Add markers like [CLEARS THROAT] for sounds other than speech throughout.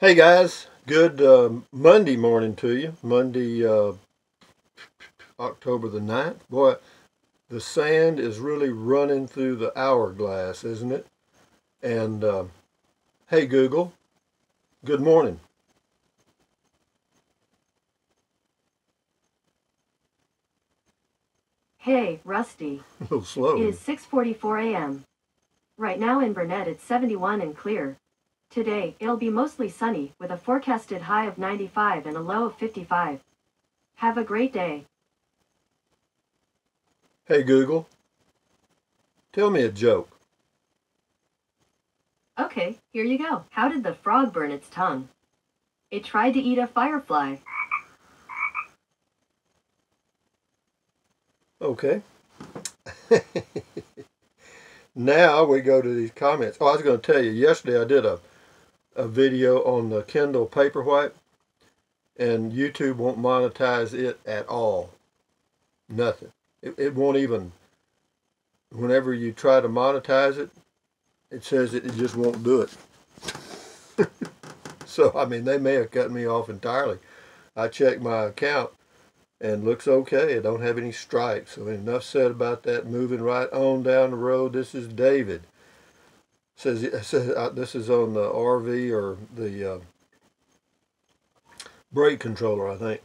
Hey guys, good uh, Monday morning to you. Monday, uh, October the 9th. Boy, the sand is really running through the hourglass, isn't it? And uh, hey Google, good morning. Hey, Rusty. A [LAUGHS] little slow. It is 6:44 a.m. Right now in Burnet it's 71 and clear. Today, it'll be mostly sunny with a forecasted high of 95 and a low of 55. Have a great day. Hey Google, tell me a joke. Okay, here you go. How did the frog burn its tongue? It tried to eat a firefly. Okay. [LAUGHS] now we go to these comments. Oh, I was going to tell you, yesterday I did a, a video on the Kindle Paperwhite, and YouTube won't monetize it at all. Nothing. It, it won't even, whenever you try to monetize it, it says it, it just won't do it. [LAUGHS] so, I mean, they may have cut me off entirely. I checked my account and looks okay. It don't have any stripes. So enough said about that. Moving right on down the road. This is David. Says, says uh, this is on the RV or the uh, brake controller, I think.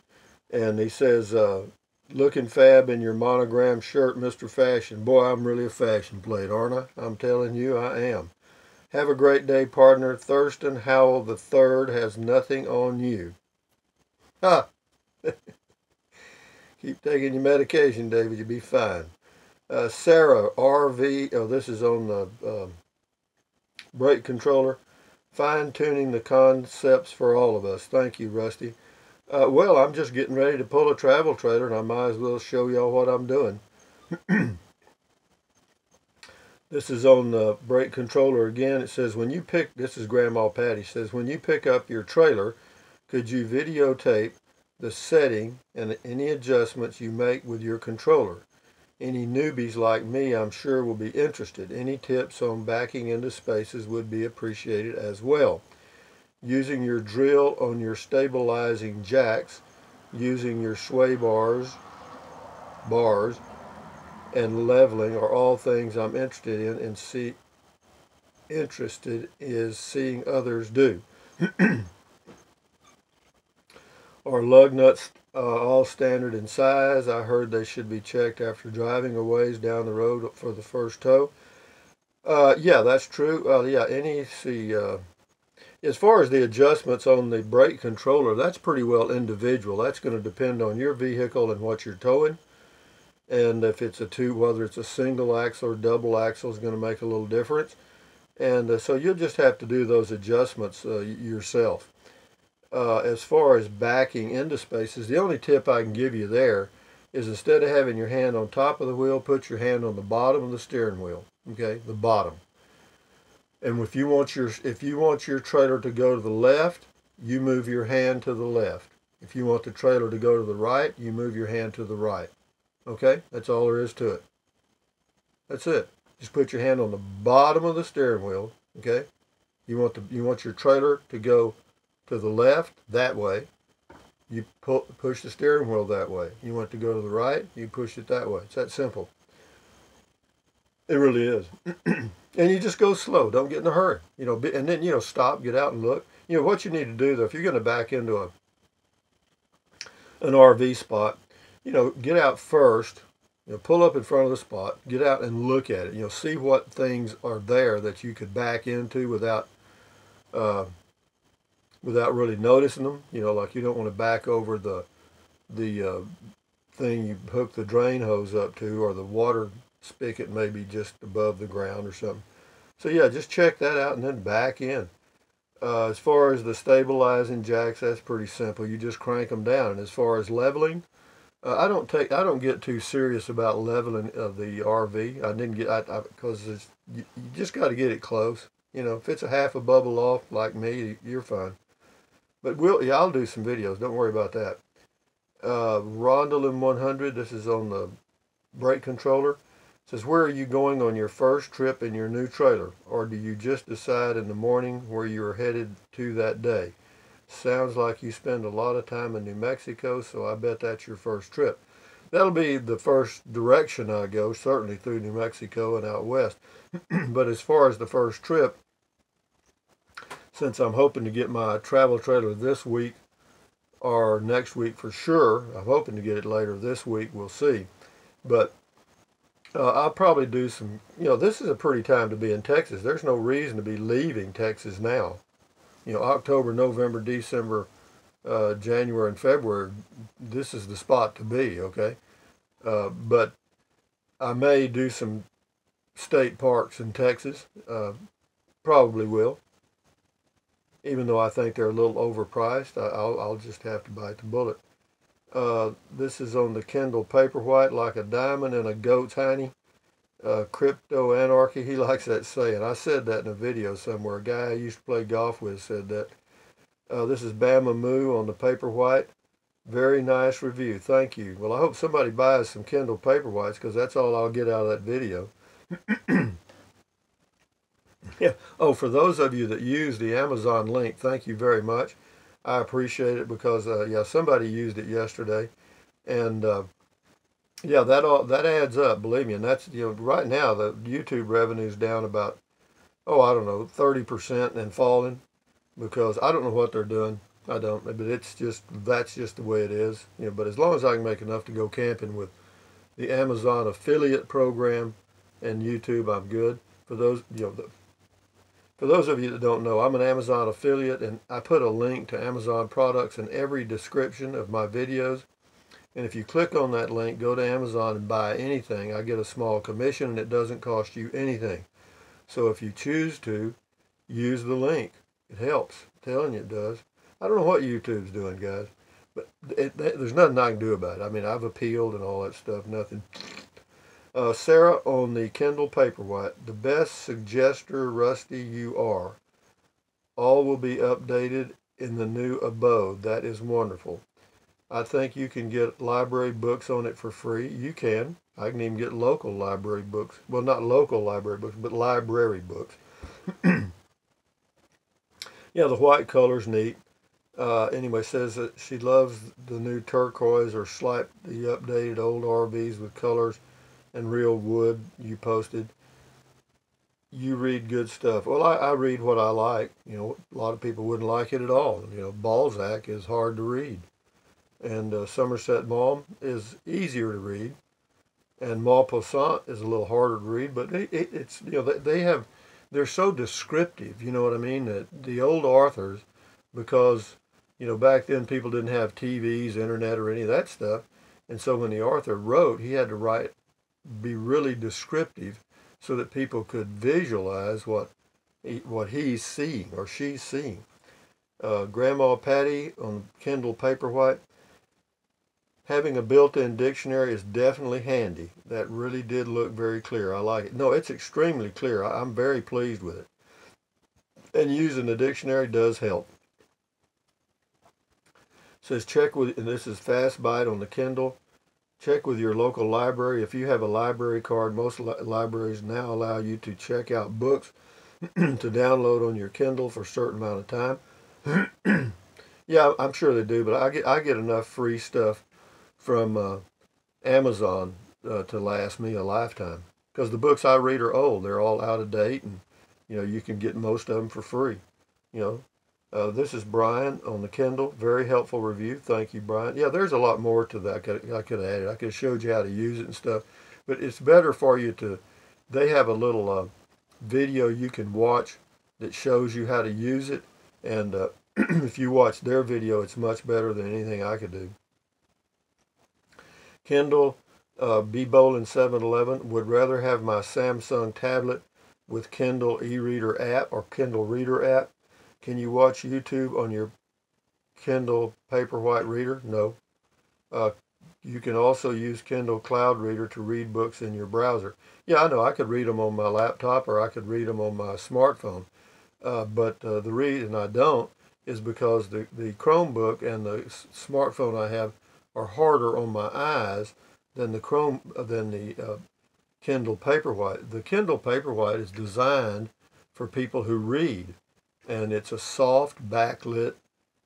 And he says, uh, looking fab in your monogram shirt, Mr. Fashion. Boy, I'm really a fashion plate, aren't I? I'm telling you, I am. Have a great day, partner. Thurston Howell the third has nothing on you. Ha! [LAUGHS] Keep taking your medication, David. You'll be fine. Uh, Sarah, RV, oh, this is on the uh, brake controller. Fine tuning the concepts for all of us. Thank you, Rusty. Uh, well, I'm just getting ready to pull a travel trailer, and I might as well show y'all what I'm doing. [CLEARS THROAT] this is on the brake controller again. It says, when you pick, this is Grandma Patty, says, when you pick up your trailer, could you videotape the setting and any adjustments you make with your controller. Any newbies like me, I'm sure, will be interested. Any tips on backing into spaces would be appreciated as well. Using your drill on your stabilizing jacks, using your sway bars, bars, and leveling are all things I'm interested in and see interested is seeing others do. [CLEARS THROAT] Are lug nuts uh, all standard in size? I heard they should be checked after driving a ways down the road for the first tow. Uh, yeah, that's true. Uh, yeah, any see. Uh, as far as the adjustments on the brake controller, that's pretty well individual. That's going to depend on your vehicle and what you're towing. And if it's a two, whether it's a single axle or double axle is going to make a little difference. And uh, so you'll just have to do those adjustments uh, yourself uh, as far as backing into spaces, the only tip I can give you there is instead of having your hand on top of the wheel, put your hand on the bottom of the steering wheel. Okay, the bottom. And if you want your if you want your trailer to go to the left, you move your hand to the left. If you want the trailer to go to the right, you move your hand to the right. Okay, that's all there is to it. That's it. Just put your hand on the bottom of the steering wheel. Okay, you want the you want your trailer to go to the left that way, you pull, push the steering wheel that way. You want to go to the right, you push it that way. It's that simple. It really is. [CLEARS THROAT] and you just go slow. Don't get in a hurry. You know, and then you know stop, get out and look. You know what you need to do though. If you're going to back into a an RV spot, you know, get out first. You know, pull up in front of the spot, get out and look at it. You know, see what things are there that you could back into without uh, without really noticing them. You know, like you don't want to back over the the uh, thing you hook the drain hose up to, or the water spigot maybe just above the ground or something. So yeah, just check that out and then back in. Uh, as far as the stabilizing jacks, that's pretty simple. You just crank them down. And as far as leveling, uh, I don't take, I don't get too serious about leveling of the RV. I didn't get, because you, you just got to get it close. You know, if it's a half a bubble off like me, you're fine. But we'll, yeah, I'll do some videos. Don't worry about that. Uh, Rondolin 100, this is on the brake controller. says, where are you going on your first trip in your new trailer? Or do you just decide in the morning where you're headed to that day? Sounds like you spend a lot of time in New Mexico, so I bet that's your first trip. That'll be the first direction I go, certainly through New Mexico and out west. [CLEARS THROAT] but as far as the first trip, since I'm hoping to get my travel trailer this week or next week for sure, I'm hoping to get it later this week, we'll see. But uh, I'll probably do some, you know, this is a pretty time to be in Texas. There's no reason to be leaving Texas now. You know, October, November, December, uh, January, and February, this is the spot to be, okay? Uh, but I may do some state parks in Texas. Uh, probably will. Even though I think they're a little overpriced, I, will I'll just have to bite the bullet. Uh, this is on the Kindle Paperwhite, like a diamond in a goat's hiney. Uh, crypto anarchy, he [LAUGHS] likes that saying. I said that in a video somewhere. A guy I used to play golf with said that. Uh, this is Bama Moo on the Paperwhite. Very nice review. Thank you. Well, I hope somebody buys some Kindle Paperwhites because that's all I'll get out of that video. [CLEARS THROAT] yeah. Oh, for those of you that use the Amazon link, thank you very much. I appreciate it because uh, yeah, somebody used it yesterday, and uh, yeah, that all that adds up. Believe me, and that's you know right now the YouTube revenue is down about oh I don't know thirty percent and falling because I don't know what they're doing. I don't, but it's just that's just the way it is. You know, but as long as I can make enough to go camping with the Amazon affiliate program and YouTube, I'm good. For those you know the for those of you that don't know, I'm an Amazon affiliate and I put a link to Amazon products in every description of my videos. And if you click on that link, go to Amazon and buy anything, I get a small commission and it doesn't cost you anything. So if you choose to, use the link. It helps. I'm telling you it does. I don't know what YouTube's doing, guys, but it, there's nothing I can do about it. I mean, I've appealed and all that stuff, nothing. Uh, Sarah on the Kindle Paperwhite. The best suggester, Rusty, you are. All will be updated in the new abode. That is wonderful. I think you can get library books on it for free. You can. I can even get local library books. Well, not local library books, but library books. [CLEARS THROAT] yeah, the white color's neat. Uh, anyway, says that she loves the new turquoise or slight the updated old RVs with colors and real wood you posted. You read good stuff. Well, I, I read what I like. You know, a lot of people wouldn't like it at all. You know, Balzac is hard to read. And uh, Somerset Maugham is easier to read. And Maupassant is a little harder to read, but it, it, it's, you know, they, they have, they're so descriptive, you know what I mean? That the old authors, because, you know, back then people didn't have TVs, internet, or any of that stuff. And so when the author wrote, he had to write be really descriptive so that people could visualize what he, what he's seeing or she's seeing. Uh, Grandma Patty on Kindle Paperwhite. Having a built-in dictionary is definitely handy. That really did look very clear. I like it. No, it's extremely clear. I, I'm very pleased with it. And using the dictionary does help. It says check with, and this is Fast Bite on the Kindle. Check with your local library. If you have a library card, most li libraries now allow you to check out books [CLEARS THROAT] to download on your Kindle for a certain amount of time. [CLEARS THROAT] yeah, I'm sure they do, but I get I get enough free stuff from uh, Amazon uh, to last me a lifetime. Because the books I read are old; they're all out of date, and you know you can get most of them for free. You know, uh, this is Brian on the Kindle. Very helpful review. Thank you, Brian. Yeah, there's a lot more to that I could, I could have added. I could have showed you how to use it and stuff. But it's better for you to, they have a little uh, video you can watch that shows you how to use it. And uh, [CLEARS THROAT] if you watch their video, it's much better than anything I could do. Kindle, uh, B. Bolin 711 would rather have my Samsung tablet with Kindle e-reader app or Kindle Reader app can you watch YouTube on your Kindle Paperwhite reader? No. Uh, you can also use Kindle Cloud Reader to read books in your browser. Yeah, I know. I could read them on my laptop or I could read them on my smartphone. Uh, but uh, the reason I don't is because the, the Chromebook and the smartphone I have are harder on my eyes than the Chrome than the uh, Kindle Paperwhite. The Kindle Paperwhite is designed for people who read and it's a soft backlit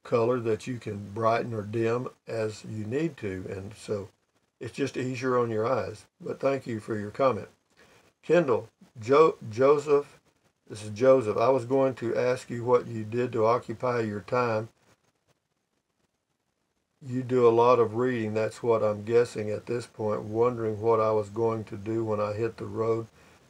color that you can brighten or dim as you need to. And so it's just easier on your eyes. But thank you for your comment. Kindle, jo- Joseph, this is Joseph. I was going to ask you what you did to occupy your time. You do a lot of reading. That's what I'm guessing at this point, wondering what I was going to do when I hit the road.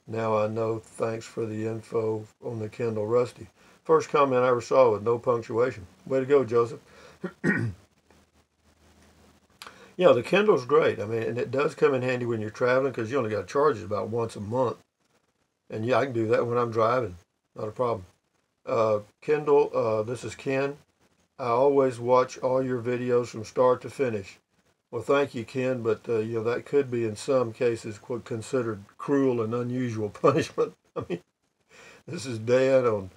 Now I know. Thanks for the info on the Kindle Rusty. First comment I ever saw with no punctuation. Way to go, Joseph. [CLEARS THROAT] yeah, the Kindle's great. I mean, and it does come in handy when you're traveling because you only got to charge it about once a month. And yeah, I can do that when I'm driving. Not a problem. Uh, Kindle, uh, this is Ken. I always watch all your videos from start to finish. Well, thank you, Ken, but uh, you know that could be in some cases considered cruel and unusual [LAUGHS] punishment. I mean, this is Dan on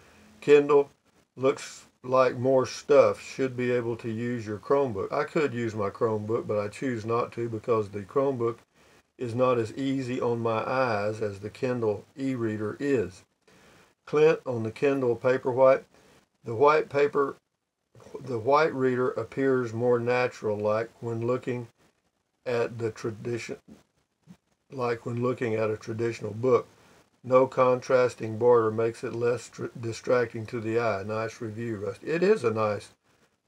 Kindle. Looks like more stuff. Should be able to use your Chromebook. I could use my Chromebook, but I choose not to because the Chromebook is not as easy on my eyes as the Kindle e-reader is. Clint on the Kindle Paperwhite. The white paper the white reader appears more natural like when looking at the tradition like when looking at a traditional book no contrasting border makes it less tr- distracting to the eye. Nice review rusty. It is a nice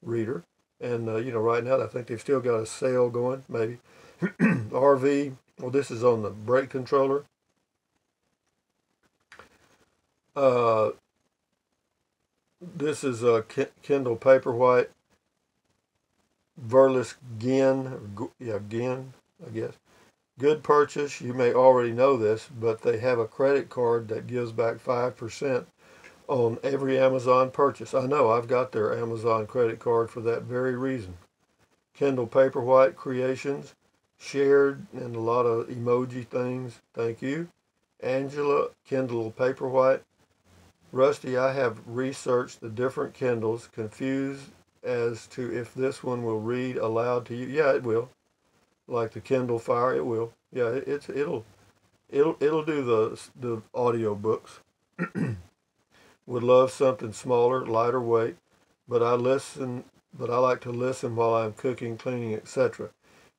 reader. And uh, you know right now i think they've still got a sale going maybe. [CLEARS THROAT] Rv well this is on the brake controller. Uh, this is a Kindle Paperwhite. Verlis Gin, yeah, Gin, I guess. Good purchase. You may already know this, but they have a credit card that gives back 5% on every Amazon purchase. I know I've got their Amazon credit card for that very reason. Kindle Paperwhite Creations, shared and a lot of emoji things. Thank you. Angela, Kindle Paperwhite, Rusty, I have researched the different Kindles, confused as to if this one will read aloud to you. Yeah, it will. Like the Kindle Fire, it will. Yeah, it, it's it'll it'll it'll do the the audio books. [CLEARS THROAT] Would love something smaller, lighter weight, but I listen. But I like to listen while I'm cooking, cleaning, etc.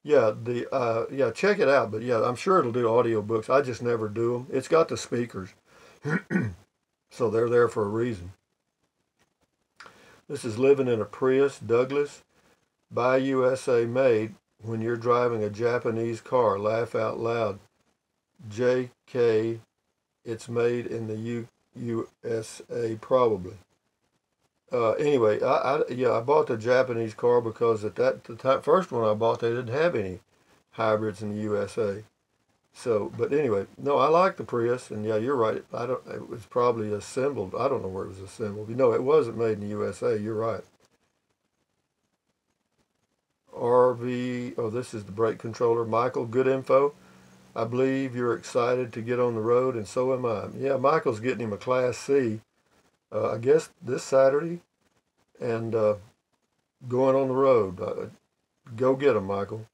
Yeah, the uh, yeah, check it out. But yeah, I'm sure it'll do audio books. I just never do them. It's got the speakers. [CLEARS THROAT] So they're there for a reason. This is living in a Prius Douglas by USA made when you're driving a Japanese car. Laugh out loud. JK, it's made in the U- USA probably. Uh, anyway, I, I, yeah I bought the Japanese car because at that the time, first one I bought they didn't have any hybrids in the USA. So, but anyway, no, I like the Prius, and yeah, you're right. I don't. It was probably assembled. I don't know where it was assembled. You know, it wasn't made in the USA. You're right. RV. Oh, this is the brake controller. Michael, good info. I believe you're excited to get on the road, and so am I. Yeah, Michael's getting him a Class C. Uh, I guess this Saturday, and uh, going on the road. Uh, go get him, Michael.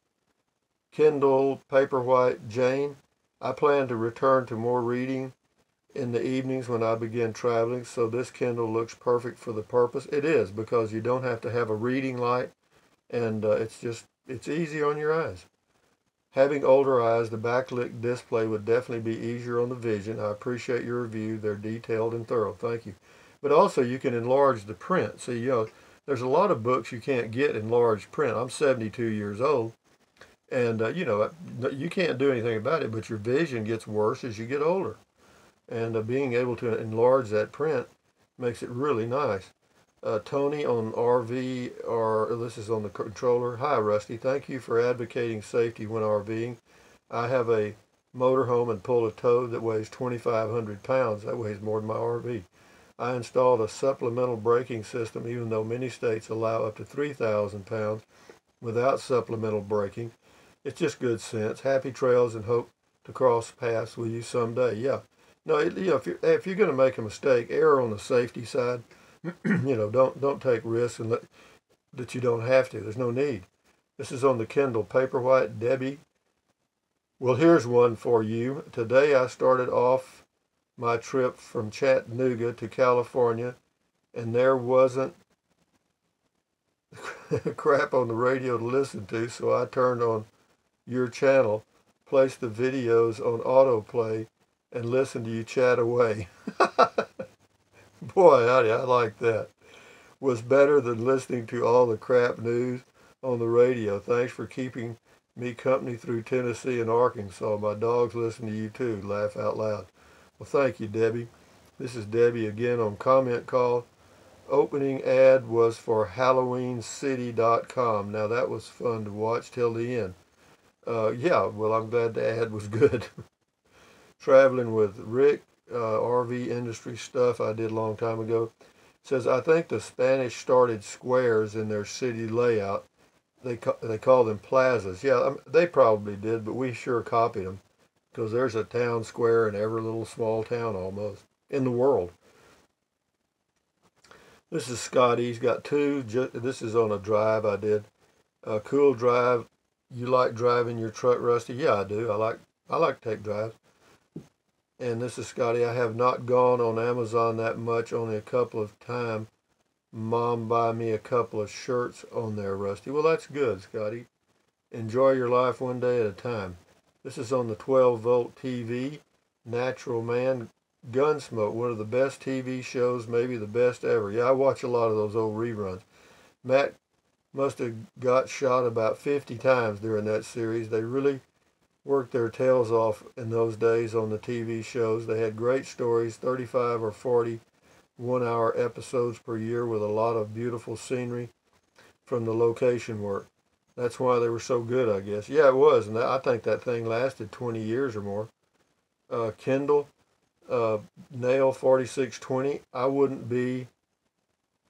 Kindle Paperwhite Jane. I plan to return to more reading in the evenings when I begin traveling, so this Kindle looks perfect for the purpose. It is because you don't have to have a reading light, and uh, it's just it's easy on your eyes. Having older eyes, the backlit display would definitely be easier on the vision. I appreciate your review; they're detailed and thorough. Thank you. But also, you can enlarge the print. See, you know, there's a lot of books you can't get in large print. I'm 72 years old and uh, you know you can't do anything about it but your vision gets worse as you get older and uh, being able to enlarge that print makes it really nice uh, tony on rv or this is on the controller hi rusty thank you for advocating safety when rving i have a motorhome and pull a tow that weighs 2500 pounds that weighs more than my rv i installed a supplemental braking system even though many states allow up to 3000 pounds without supplemental braking it's just good sense. Happy trails and hope to cross paths with you someday. Yeah. No, you know, if you're if you're going to make a mistake, err on the safety side. [CLEARS THROAT] you know, don't don't take risks and let, that you don't have to. There's no need. This is on the Kindle Paperwhite. Debbie. Well, here's one for you. Today I started off my trip from Chattanooga to California, and there wasn't [LAUGHS] crap on the radio to listen to, so I turned on your channel, placed the videos on autoplay, and listened to you chat away. [LAUGHS] Boy, howdy, I like that. Was better than listening to all the crap news on the radio. Thanks for keeping me company through Tennessee and Arkansas. My dogs listen to you too. Laugh out loud. Well, thank you, Debbie. This is Debbie again on comment call. Opening ad was for HalloweenCity.com. Now that was fun to watch till the end. Uh, yeah, well, I'm glad the ad was [LAUGHS] good. Traveling with Rick, uh, RV industry stuff I did a long time ago. Says, I think the Spanish started squares in their city layout. They, ca- they call them plazas. Yeah, um, they probably did, but we sure copied them because there's a town square in every little small town almost in the world. This is Scotty. He's got two. This is on a drive I did. A cool drive. You like driving your truck, Rusty? Yeah, I do. I like I like take drives. And this is Scotty. I have not gone on Amazon that much, only a couple of times. Mom buy me a couple of shirts on there, Rusty. Well, that's good, Scotty. Enjoy your life one day at a time. This is on the 12 volt TV. Natural Man Gunsmoke, one of the best TV shows, maybe the best ever. Yeah, I watch a lot of those old reruns. Matt must have got shot about 50 times during that series. They really worked their tails off in those days on the TV shows. They had great stories, 35 or 40 one hour episodes per year with a lot of beautiful scenery from the location work. That's why they were so good, I guess. Yeah, it was, and I think that thing lasted 20 years or more. Uh, Kindle, uh, Nail 4620. I wouldn't be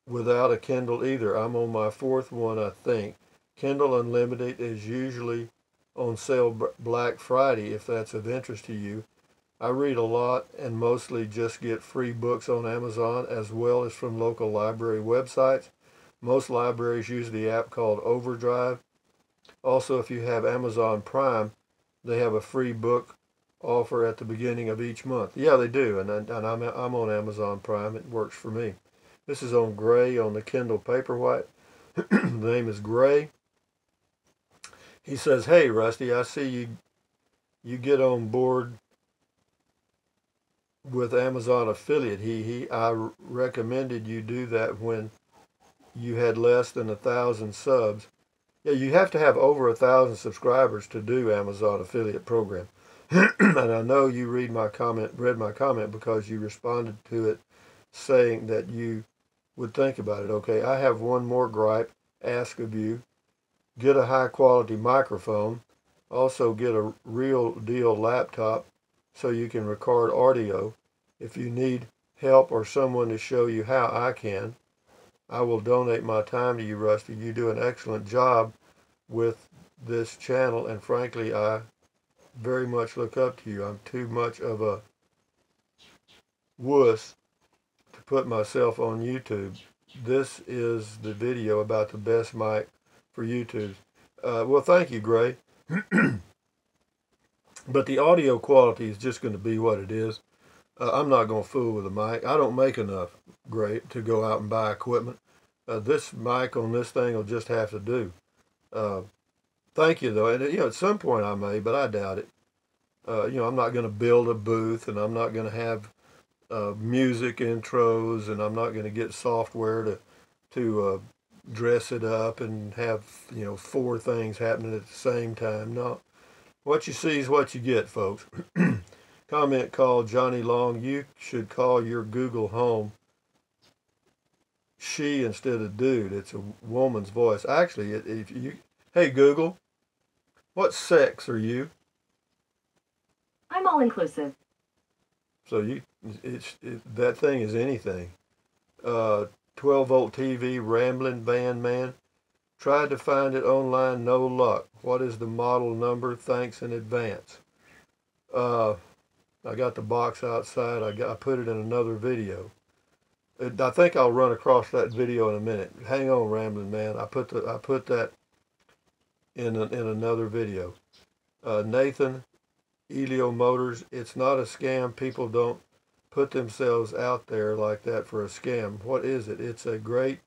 without a Kindle either. I'm on my fourth one, I think. Kindle Unlimited is usually on sale Black Friday if that's of interest to you. I read a lot and mostly just get free books on Amazon as well as from local library websites. Most libraries use the app called Overdrive. Also, if you have Amazon Prime, they have a free book offer at the beginning of each month. Yeah, they do, and, and I'm, I'm on Amazon Prime. It works for me. This is on Gray on the Kindle Paperwhite. [CLEARS THROAT] the name is Gray. He says, "Hey, Rusty, I see you. You get on board with Amazon affiliate. He he. I recommended you do that when you had less than a thousand subs. Yeah, you have to have over a thousand subscribers to do Amazon affiliate program. [CLEARS THROAT] and I know you read my comment, read my comment because you responded to it, saying that you would think about it. Okay, I have one more gripe. Ask of you. Get a high quality microphone. Also get a real deal laptop so you can record audio. If you need help or someone to show you how, I can. I will donate my time to you, Rusty. You do an excellent job with this channel, and frankly, I very much look up to you. I'm too much of a wuss to put myself on YouTube. This is the video about the best mic for YouTube. Uh, well, thank you, Gray. [CLEARS THROAT] but the audio quality is just going to be what it is. Uh, I'm not going to fool with a mic. I don't make enough great to go out and buy equipment. Uh, this mic on this thing will just have to do. Uh, thank you, though. And you know, at some point I may, but I doubt it. Uh, you know, I'm not going to build a booth, and I'm not going to have uh, music intros, and I'm not going to get software to to uh, dress it up and have you know four things happening at the same time. No, what you see is what you get, folks. [CLEARS THROAT] Comment called Johnny Long. You should call your Google Home she instead of dude. It's a woman's voice. Actually, if you, hey Google, what sex are you? I'm all inclusive. So you, it's it, that thing is anything. Uh, 12 volt TV, rambling band man. Tried to find it online, no luck. What is the model number? Thanks in advance. Uh, I got the box outside. I got I put it in another video. I think I'll run across that video in a minute. Hang on, rambling man. I put the I put that in a, in another video. Uh, Nathan, Elio Motors. It's not a scam. People don't put themselves out there like that for a scam. What is it? It's a great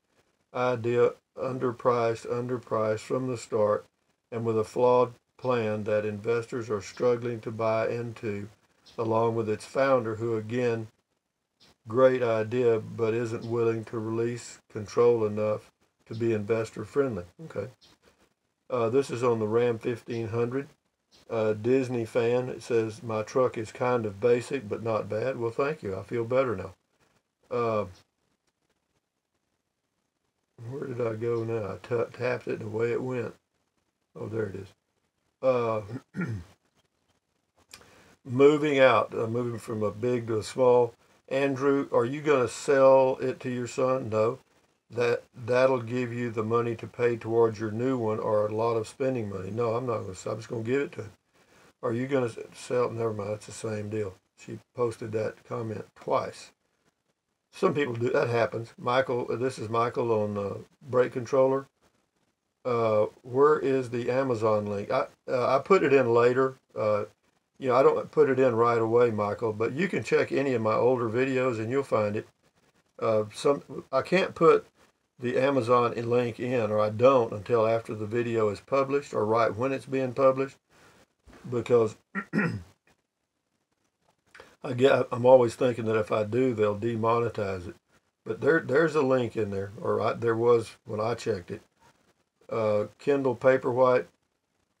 idea underpriced, underpriced from the start, and with a flawed plan that investors are struggling to buy into, along with its founder, who again, great idea, but isn't willing to release control enough to be investor friendly. Okay. Uh, this is on the Ram 1500. Uh, Disney fan. It says, My truck is kind of basic, but not bad. Well, thank you. I feel better now. Uh, where did I go now? I tapped it and away it went. Oh, there it is. Uh, [CLEARS THROAT] moving out, uh, moving from a big to a small. Andrew, are you going to sell it to your son? No. That that'll give you the money to pay towards your new one, or a lot of spending money. No, I'm not going to. I'm just going to give it to him. Are you going to sell? Never mind. It's the same deal. She posted that comment twice. Some people do. That happens. Michael, this is Michael on uh, brake controller. Uh, where is the Amazon link? I uh, I put it in later. Uh, you know, I don't put it in right away, Michael, but you can check any of my older videos and you'll find it. Uh, some I can't put the Amazon link in, or I don't until after the video is published or right when it's being published, because [CLEARS THROAT] I get, I'm always thinking that if I do, they'll demonetize it. But there, there's a link in there, or I, there was when I checked it. Uh, Kindle Paperwhite,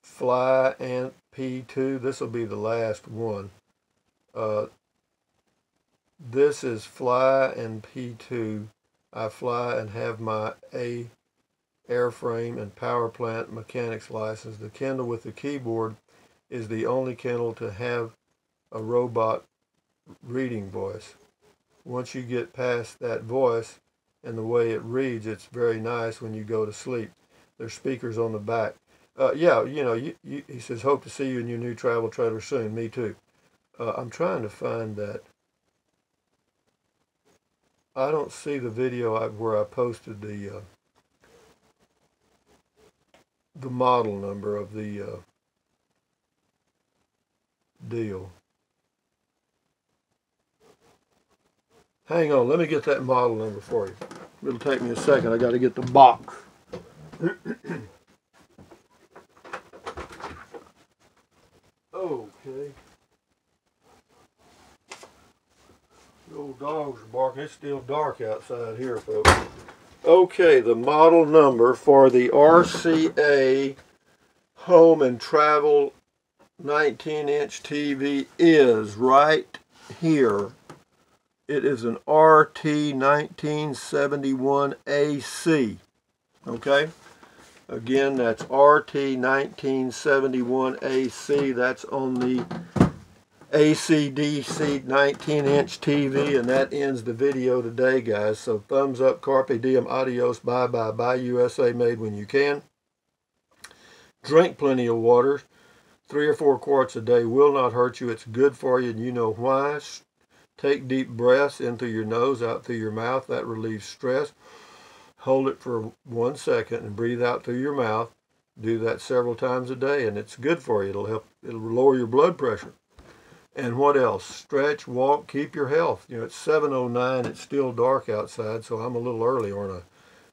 Fly and P2. This will be the last one. Uh, this is Fly and P2. I fly and have my A airframe and power plant mechanics license. The Kindle with the keyboard is the only Kindle to have a robot reading voice. Once you get past that voice and the way it reads, it's very nice when you go to sleep. There's speakers on the back. Uh, yeah, you know, you, you, he says, hope to see you in your new travel trailer soon. Me too. Uh, I'm trying to find that. I don't see the video I, where I posted the uh, the model number of the uh, deal. Hang on, let me get that model number for you. It'll take me a second. I got to get the box. [CLEARS THROAT] okay. Dogs are barking. It's still dark outside here, folks. Okay, the model number for the RCA Home and Travel 19 inch TV is right here. It is an RT 1971AC. Okay? Again, that's RT 1971AC. That's on the ACDC 19 inch TV. And that ends the video today, guys. So thumbs up, Carpe Diem, adios, bye bye, bye USA made when you can. Drink plenty of water. Three or four quarts a day will not hurt you. It's good for you, and you know why. Take deep breaths in through your nose, out through your mouth. That relieves stress. Hold it for one second and breathe out through your mouth. Do that several times a day, and it's good for you. It'll help. It'll lower your blood pressure. And what else? Stretch, walk, keep your health. You know, it's 7:09. It's still dark outside, so I'm a little early, aren't I?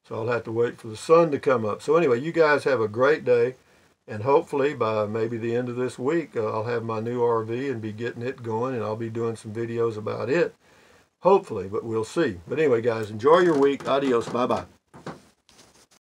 So I'll have to wait for the sun to come up. So anyway, you guys have a great day. And hopefully by maybe the end of this week, uh, I'll have my new RV and be getting it going and I'll be doing some videos about it. Hopefully, but we'll see. But anyway, guys, enjoy your week. Adios. Bye-bye.